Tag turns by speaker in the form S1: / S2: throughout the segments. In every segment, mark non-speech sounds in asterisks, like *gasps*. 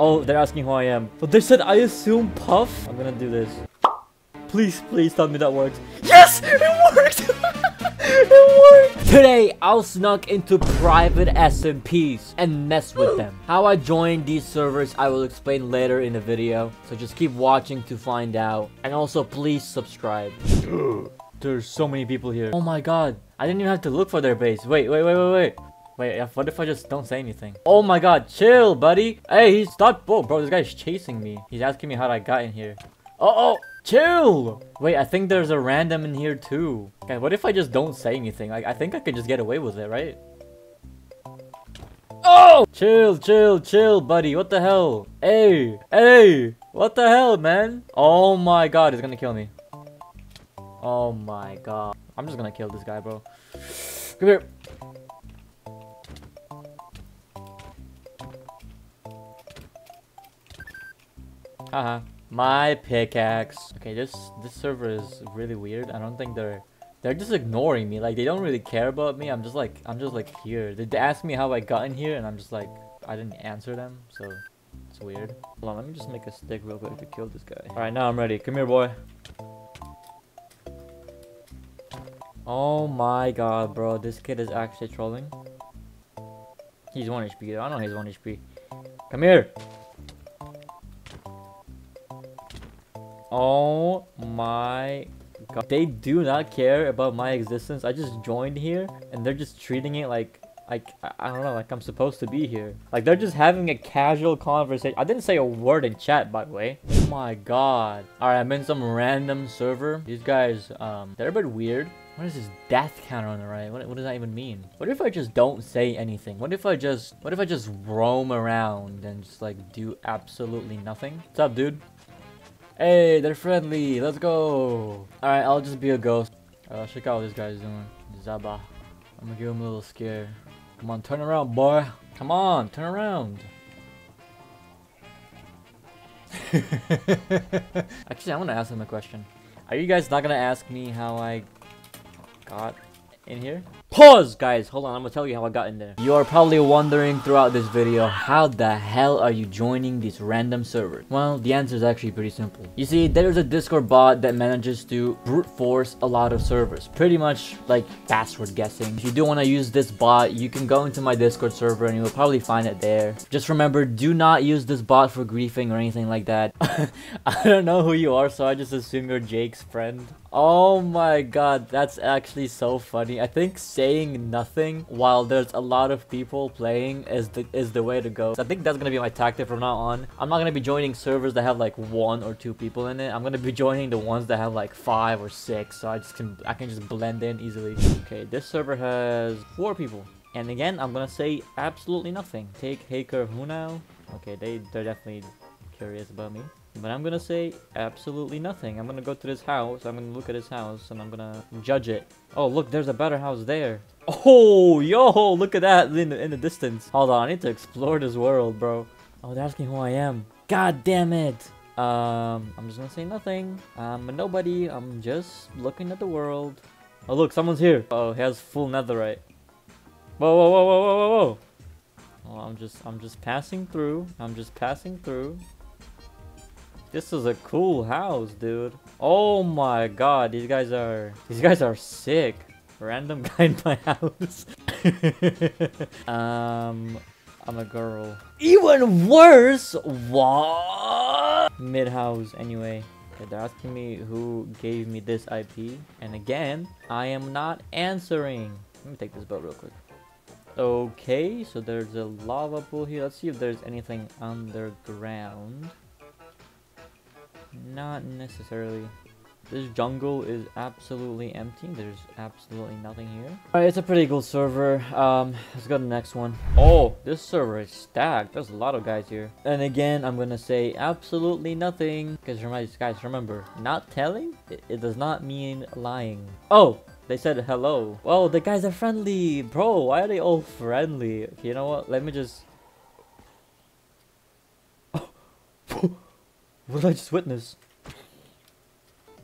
S1: Oh, they're asking who I am. But they said I assume Puff. I'm gonna do this. Please, please tell me that works. Yes! It worked! *laughs* it worked! Today, I'll snuck into private SMPs and mess with them. How I joined these servers, I will explain later in the video. So just keep watching to find out. And also, please subscribe. There's so many people here. Oh my god. I didn't even have to look for their base. Wait, wait, wait, wait, wait. Wait, what if I just don't say anything? Oh my god, chill, buddy. Hey, he's stop. Whoa, bro, this guy's chasing me. He's asking me how I got in here. Oh, oh, chill. Wait, I think there's a random in here too. Okay, what if I just don't say anything? Like, I think I could just get away with it, right? Oh! Chill, chill, chill, buddy. What the hell? Hey, hey. What the hell, man? Oh my god, he's gonna kill me. Oh my god. I'm just gonna kill this guy, bro. Come here. Haha. My pickaxe. Okay, this this server is really weird. I don't think they're they're just ignoring me. Like they don't really care about me. I'm just like I'm just like here. They, they asked me how I got in here, and I'm just like I didn't answer them. So it's weird. Hold on, let me just make a stick real quick to kill this guy. All right, now I'm ready. Come here, boy. Oh my god, bro. This kid is actually trolling. He's 1 HP. I know he's 1 HP. Come here. Oh my god. They do not care about my existence. I just joined here and they're just treating it like like I don't know, like I'm supposed to be here. Like they're just having a casual conversation. I didn't say a word in chat by the way. Oh my god. Alright, I'm in some random server. These guys, um, they're a bit weird. What is this death counter on the right? What, what does that even mean? What if I just don't say anything? What if I just, what if I just roam around and just like do absolutely nothing? What's up, dude? Hey, they're friendly. Let's go. Alright, I'll just be a ghost. Uh, check out what this guy's doing. Zaba. I'm gonna give him a little scare. Come on, turn around, boy. Come on, turn around. *laughs* Actually, I want to ask him a question. Are you guys not gonna ask me how I got in here? Pause, guys. Hold on. I'm gonna tell you how I got in there. You are probably wondering throughout this video, how the hell are you joining these random servers? Well, the answer is actually pretty simple. You see, there's a Discord bot that manages to brute force a lot of servers. Pretty much like password guessing. If you do want to use this bot, you can go into my Discord server and you'll probably find it there. Just remember, do not use this bot for griefing or anything like that. *laughs* I don't know who you are, so I just assume you're Jake's friend. Oh my god, that's actually so funny. I think saying nothing while there's a lot of people playing is the is the way to go. So I think that's gonna be my tactic from now on. I'm not gonna be joining servers that have like one or two people in it. I'm gonna be joining the ones that have like five or six, so I just can I can just blend in easily. Okay, this server has four people. And again, I'm gonna say absolutely nothing. Take Haker who now? Okay, they, they're definitely curious about me. But I'm gonna say absolutely nothing. I'm gonna go to this house, I'm gonna look at his house, and I'm gonna judge it. Oh, look, there's a better house there. Oh, yo, look at that in the, in the distance. Hold on, I need to explore this world, bro. Oh, they're asking who I am. God damn it. Um, I'm just gonna say nothing. I'm a nobody. I'm just looking at the world. Oh, look, someone's here. Oh, he has full netherite. Whoa, whoa, whoa, whoa, whoa, whoa, whoa. Oh, I'm just, I'm just passing through. I'm just passing through. This is a cool house, dude. Oh my god, these guys are... These guys are sick. Random *laughs* guy in my house. *laughs* um... I'm a girl. Even worse! What? Mid-house, anyway. They're asking me who gave me this IP. And again, I am not answering. Let me take this boat real quick. Okay, so there's a lava pool here. Let's see if there's anything underground. Not necessarily. This jungle is absolutely empty. There's absolutely nothing here. Alright, it's a pretty cool server. Um, let's go to the next one. Oh, this server is stacked. There's a lot of guys here. And again, I'm gonna say absolutely nothing. Because guys, remember, not telling, it, it does not mean lying. Oh, they said hello. Well, the guys are friendly. Bro, why are they all friendly? You know what? Let me just... What did I just witness?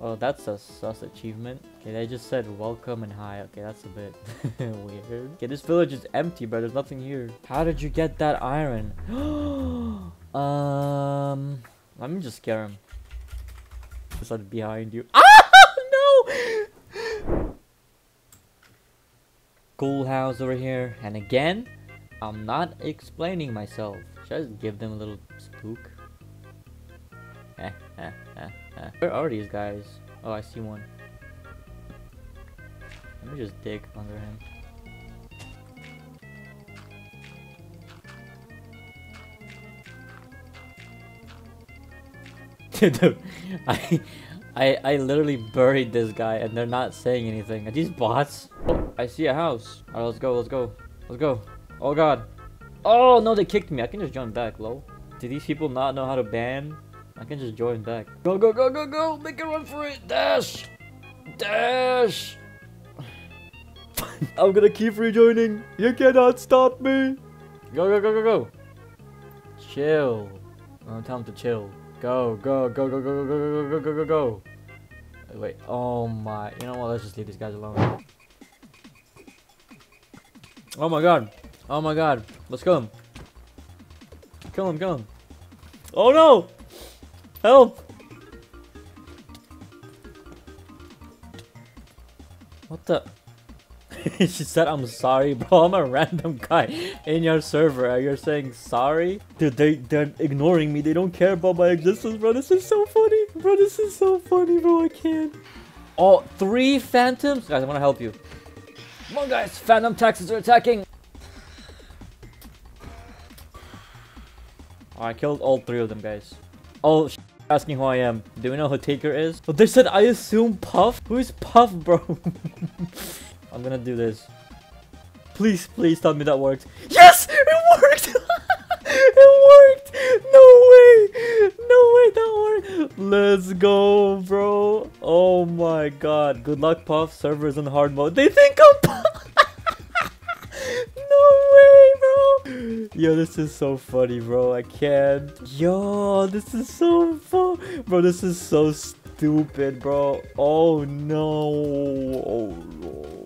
S1: Oh, that's a sus achievement. Okay, they just said welcome and hi. Okay, that's a bit *laughs* weird. Okay, this village is empty, but there's nothing here. How did you get that iron? *gasps* Um, let me just scare him. Like behind you. Ah *laughs* no! Cool house over here, and again, I'm not explaining myself. Should I just give them a little spook? *laughs* Where are these guys? Oh, I see one. Let me just dig under him. *laughs* Dude, I, I, I literally buried this guy and they're not saying anything. Are these bots? Oh, I see a house. Alright, let's go, let's go. Let's go. Oh god. Oh no, they kicked me. I can just jump back, lol. Do these people not know how to ban? I can just join back. Go, go, go, go, go! Make a run for it! Dash! Dash! I'm gonna keep rejoining. You cannot stop me. Go, go, go, go, go. Chill. Tell him to chill. Go, Go, go, go, go, go, go, go, go, go, go, go. Wait, oh my. You know what? Let's just leave these guys alone. Oh my god. Oh my god. Let's kill him. Kill him, kill him. Oh no! Help! What the? *laughs* she said I'm sorry, bro. I'm a random guy in your server. Uh, you're saying sorry? Dude, they, they're ignoring me. They don't care about my existence, bro. This is so funny. Bro, this is so funny, bro. I can't. Oh, three phantoms? Guys, I want to help you. Come on, guys. Phantom taxes are attacking. Oh, I killed all three of them, guys. Oh, asking who I am. Do we know who Taker is? Oh, they said I assume Puff? Who is Puff, bro? *laughs* I'm gonna do this. Please, please tell me that worked. Yes! It worked! *laughs* it worked! No way! No way that worked! Let's go, bro. Oh my god. Good luck, Puff. Servers in hard mode. They think I'm Puff! no way, bro! Yo, this is so funny, bro. I can't. Yo, this is so fun. Bro, this is so stupid, bro. Oh no. Oh no.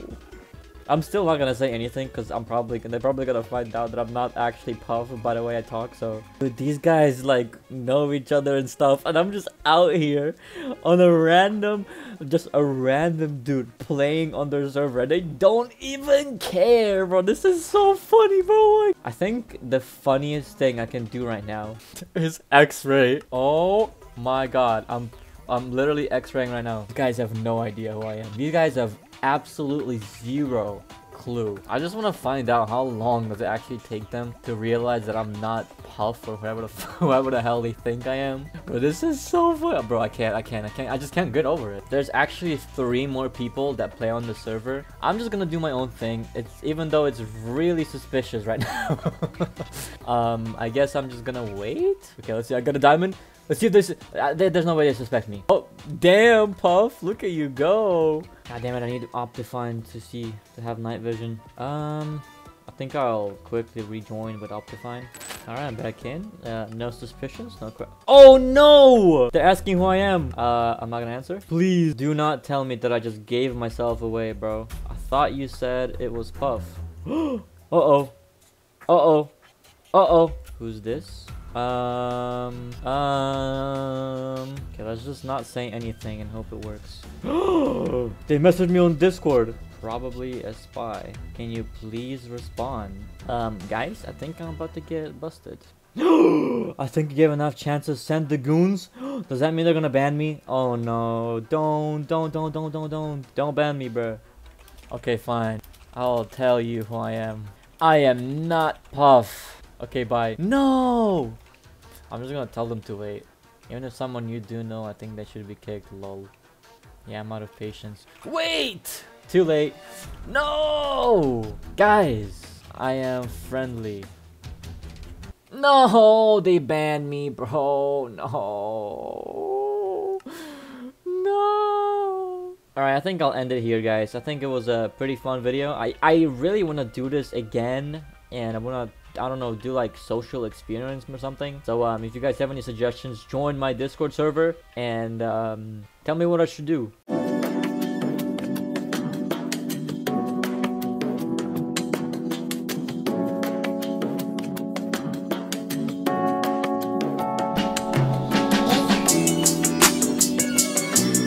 S1: I'm still not gonna say anything because I'm probably they're probably gonna find out that I'm not actually Puff by the way I talk. So Dude, these guys like know each other and stuff, and I'm just out here on a random, just a random dude playing on their server. And they don't even care, bro. This is so funny, bro. I think the funniest thing I can do right now *laughs* is X-ray. Oh my god, I'm I'm literally X-raying right now. You guys have no idea who I am. You guys have absolutely zero clue. I just want to find out how long does it actually take them to realize that I'm not Puff or whoever the *laughs* whoever the hell they think I am. But this is so fun, bro. I can't, I can't, I can't. I just can't get over it. There's actually three more people that play on the server. I'm just gonna do my own thing. It's even though it's really suspicious right *laughs* now. um, I guess I'm just gonna wait. Okay, let's see. I got a diamond. Let's see if there's uh, there's no way they suspect me. Oh, damn, Puff. Look at you go. God damn it, I need Optifine to see, to have night vision. Um, I think I'll quickly rejoin with Optifine. Alright, I'm back in. Uh, no suspicions, no crap. Oh no! They're asking who I am. Uh, I'm not gonna answer. Please do not tell me that I just gave myself away, bro. I thought you said it was Puff. *gasps* Uh-oh. Uh-oh. Uh-oh. Who's this? Um, um, okay, let's just not say anything and hope it works. *gasps* they messaged me on Discord. Probably a spy. Can you please respond? Um, guys, I think I'm about to get busted. *gasps* I think you gave enough chances. Send the goons. *gasps* Does that mean they're gonna ban me? Oh no! Don't, don't, don't, don't, don't, don't, don't ban me, bro. Okay, fine. I'll tell you who I am. I am not Puff. Okay, bye. No! I'm just gonna tell them to wait. Even if someone you do know, I think they should be kicked, lol. Yeah, I'm out of patience. Wait! Too late. No! Guys, I am friendly. No, they banned me, bro. No. No. Alright, I think I'll end it here, guys. I think it was a pretty fun video. I, I really want to do this again, and I want to I don't know, do like social experience or something. So um, if you guys have any suggestions, join my Discord server and um, tell me what I should do.